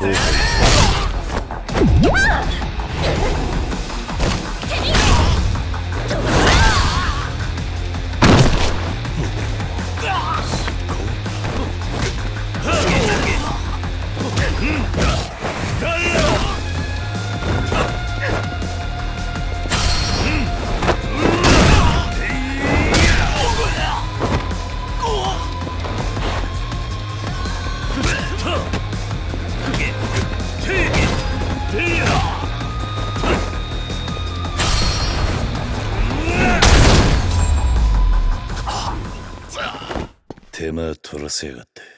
後手間取らせやがって